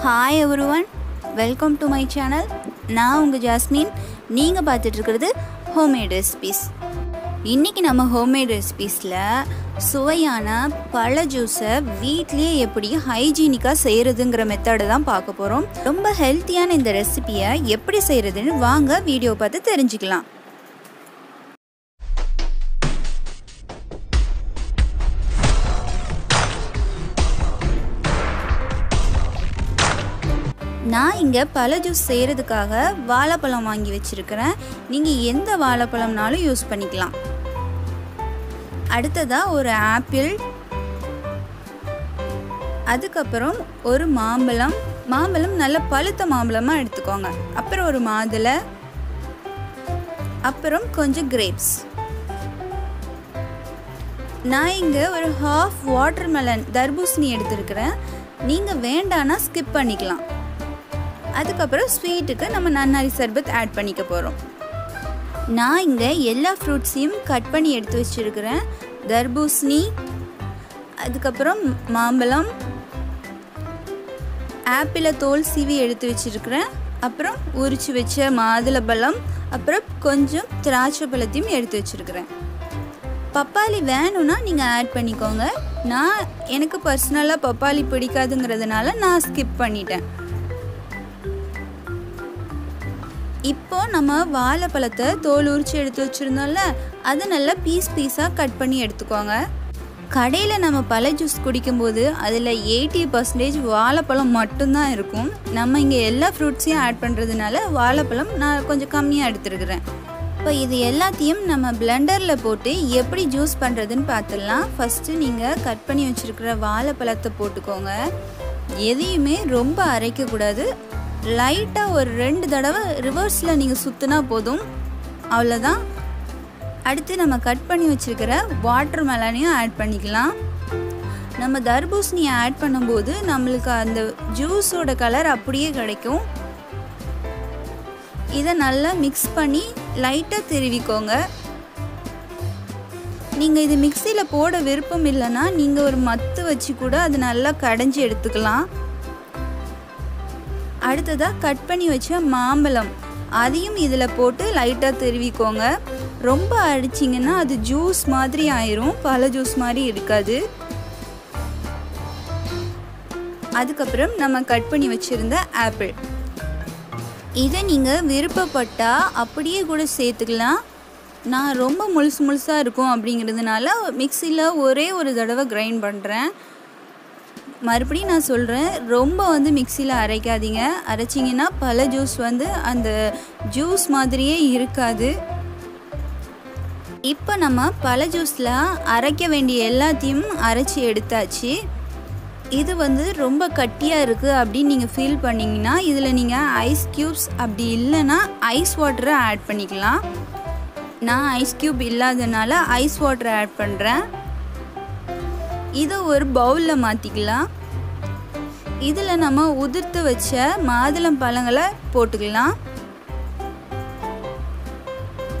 Hi everyone welcome to my channel நான் உங்கள் jasmine நீங்கள் பார்த்துட்ருக்கிறது ஹோம்மேட் ரெசிபீஸ் இன்றைக்கி நம்ம ஹோம்மேட் ரெசிபீஸில் சுவையான பழ ஜூஸை வீட்லேயே எப்படி ஹைஜீனிக்காக செய்கிறதுங்கிற மெத்தடை தான் பார்க்க போகிறோம் ரொம்ப ஹெல்த்தியான இந்த ரெசிபியை எப்படி செய்கிறதுன்னு வாங்க வீடியோ பார்த்து தெரிஞ்சுக்கலாம். நான் இங்கே பழ ஜூஸ் செய்கிறதுக்காக வாழைப்பழம் வாங்கி வச்சுருக்கிறேன். நீங்கள் எந்த வாழைப்பழம்னாலும் யூஸ் பண்ணிக்கலாம். அடுத்ததாக ஒரு ஆப்பிள். அதுக்கப்புறம் ஒரு மாம்பழம். மாம்பழம் நல்ல பழுத்த மாம்பழமாக எடுத்துக்கோங்க. அப்புறம் ஒரு மாதுளை. அப்புறம் கொஞ்சம் கிரேப்ஸ் நான் இங்கே ஒரு ஹாஃப் வாட்டர் மெலன் தர்பூசணி எடுத்துருக்கிறேன். நீங்கள் வேண்டான்னா ஸ்கிப் பண்ணிக்கலாம். அதுக்கப்புறம் ஸ்வீட்டுக்கு நம்ம நன்னாரி சர்பத் ஆட் பண்ணிக்க போகிறோம் நான் இங்கே எல்லா ஃப்ரூட்ஸையும் கட் பண்ணி எடுத்து வச்சுருக்கிறேன். தர்பூசணி அதுக்கப்புறம் மாம்பழம் ஆப்பிளை தோல் சீவி எடுத்து வச்சுருக்கிறேன். அப்புறம் உரிச்சு வச்ச மாதுளம்பழம் அப்புறம் கொஞ்சம் திராட்சை பழத்தையும் எடுத்து வச்சுருக்கிறேன். பப்பாளி வேணும்னா நீங்கள் ஆட் பண்ணிக்கோங்க. நான் எனக்கு பர்சனலாக பப்பாளி பிடிக்காதுங்கிறதுனால நான் ஸ்கிப் பண்ணிட்டேன். இப்போ நம்ம வாழைப்பழத்தை தோல் உரிச்சு எடுத்து வச்சுருந்தோம்ல அதை நல்லா பீஸ் பீஸாக கட் பண்ணி எடுத்துக்கோங்க. கடையில் நம்ம பழ ஜூஸ் குடிக்கும்போது அதில் எயிட்டி பர்சன்டேஜ் வாழைப்பழம் மட்டும்தான் இருக்கும். நம்ம இங்கே எல்லா ஃப்ரூட்ஸையும் ஆட் பண்ணுறதுனால வாழைப்பழம் நான் கொஞ்சம் கம்மியாக எடுத்துருக்குறேன். இப்போ இது எல்லாத்தையும் நம்ம பிளெண்டரில் போட்டு எப்படி ஜூஸ் பண்ணுறதுன்னு பார்த்துடலாம் ஃபஸ்ட்டு நீங்கள் கட் பண்ணி வச்சுருக்கிற வாழைப்பழத்தை போட்டுக்கோங்க. எதையுமே ரொம்ப அரைக்கக்கூடாது. லைட்டாக ஒரு ரெண்டு தடவை ரிவர்ஸில் நீங்கள் சுற்றினா போதும். அவ்வளோதான் அடுத்து நம்ம கட் பண்ணி வச்சுருக்கிற வாட்டர் மெலனையும் ஆட் பண்ணிக்கலாம். நம்ம தர்பூசணியை ஆட் பண்ணும்போது நம்மளுக்கு அந்த ஜூஸோட கலர் அப்படியே கிடைக்கும். இதை நல்லா மிக்ஸ் பண்ணி லைட்டாக திருவிக்கோங்க. நீங்கள் இது மிக்சியில் போட விருப்பம் இல்லைன்னா நீங்கள் ஒரு மத்து வச்சு கூட அது நல்லா கடைஞ்சி எடுத்துக்கலாம். அடுத்ததாக கட் பண்ணி வச்ச மாம்பழம். அதையும் இதில் போட்டு லைட்டாக திருவிக்கோங்க. ரொம்ப அடிச்சிங்கன்னா அது ஜூஸ் மாதிரி ஆயிரும். பல ஜூஸ் மாதிரி இருக்காது. அதுக்கப்புறம் நம்ம கட் பண்ணி வச்சுருந்த ஆப்பிள் இதை நீங்கள் விருப்பப்பட்டால் அப்படியே கூட சேர்த்துக்கலாம். நான் ரொம்ப முழுசு முழுசாக இருக்கும் அப்படிங்கிறதுனால மிக்சியில் ஒரே ஒரு தடவை கிரைண்ட் பண்ணுறேன் மறுபடியும் நான் சொல்கிறேன் ரொம்ப வந்து மிக்சியில் அரைக்காதீங்க. அரைச்சிங்கன்னா பல ஜூஸ் வந்து அந்த ஜூஸ் மாதிரியே இருக்காது. இப்போ நம்ம பல ஜூஸில் அரைக்க வேண்டிய எல்லாத்தையும் அரைச்சி எடுத்தாச்சு. இது வந்து ரொம்ப கட்டியாக இருக்குது அப்படின்னு நீங்கள் ஃபீல் பண்ணிங்கன்னா இதில் நீங்கள் ஐஸ் க்யூப்ஸ் அப்படி இல்லைன்னா ஐஸ் வாட்டரை ஆட் பண்ணிக்கலாம். நான் ஐஸ் க்யூப் இல்லாதனால ஐஸ் வாட்டரை ஆட் பண்ணுறேன் இதை ஒரு பவுலில் மாற்றிக்கலாம் இதில் நம்ம உதிர்த்து வச்ச மாதுளம் பழங்களை போட்டுக்கலாம்.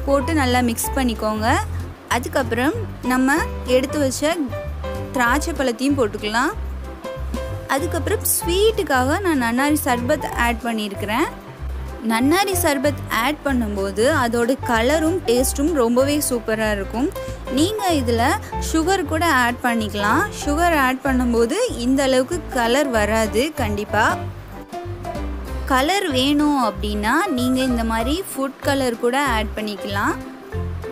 போட்டு நல்லா மிக்ஸ் பண்ணிக்கோங்க. அதுக்கப்புறம் நம்ம எடுத்து வச்ச திராட்சை பழத்தையும் போட்டுக்கலாம். அதுக்கப்புறம் ஸ்வீட்டுக்காக நான் நன்னாரி சர்பத் ஆட் பண்ணியிருக்கிறேன். நன்னாரி சர்பத் ஆட் பண்ணும்போது அதோட கலரும் டேஸ்ட்டும் ரொம்பவே சூப்பராக இருக்கும். நீங்கள் இதில் சுகர் கூட ஆட் பண்ணிக்கலாம். சுகர் ஆட் பண்ணும்போது இந்த அளவுக்கு கலர் வராது கண்டிப்பாக கலர் வேணும் அப்படின்னா நீங்கள் இந்த மாதிரி ஃபுட் கலர் கூட ஆட் பண்ணிக்கலாம்.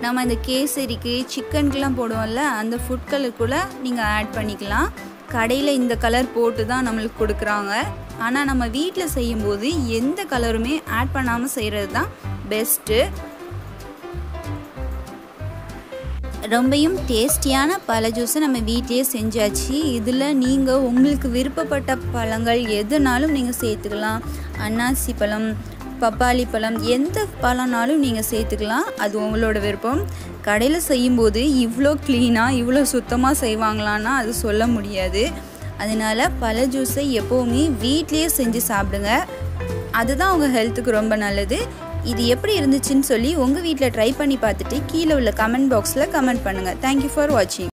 நம்ம இந்த கேசரிக்கு சிக்கனுக்கெலாம் போடுவோம்ல அந்த ஃபுட் கலர் கூட நீங்கள் ஆட் பண்ணிக்கலாம். கடையில் இந்த கலர் போட்டு தான் நம்மளுக்கு கொடுக்குறாங்க. ஆனால் நம்ம வீட்டில் செய்யும்போது எந்த கலருமே ஆட் பண்ணாமல் செய்கிறது தான் பெஸ்ட்டு ரொம்பையும் டேஸ்டியான பழ ஜூஸை நம்ம வீட்டிலே செஞ்சாச்சு. இதில் நீங்கள் உங்களுக்கு விருப்பப்பட்ட பழங்கள் எதுனாலும் நீங்கள் சேர்த்துக்கலாம். அன்னாசி பழம் பப்பாளி பழம் எந்த பழம்னாலும் நீங்கள் சேர்த்துக்கலாம். அது உங்களோட விருப்பம். கடையில் செய்யும்போது இவ்வளோ க்ளீனாக இவ்வளோ சுத்தமாக செய்வாங்களான்னா அது சொல்ல முடியாது. அதனால் பழ ஜூஸை எப்போவுமே வீட்லேயே செஞ்சு சாப்பிடுங்க. அதுதான் உங்கள் ஹெல்த்துக்கு ரொம்ப நல்லது. இது எப்படி இருந்துச்சுன்னு சொல்லி உங்கள் வீட்டில் ட்ரை பண்ணி பார்த்துட்டு கீழே உள்ள கமெண்ட் பாக்ஸில் கமெண்ட் பண்ணுங்கள் தேங்க்யூ ஃபார் வாட்சிங்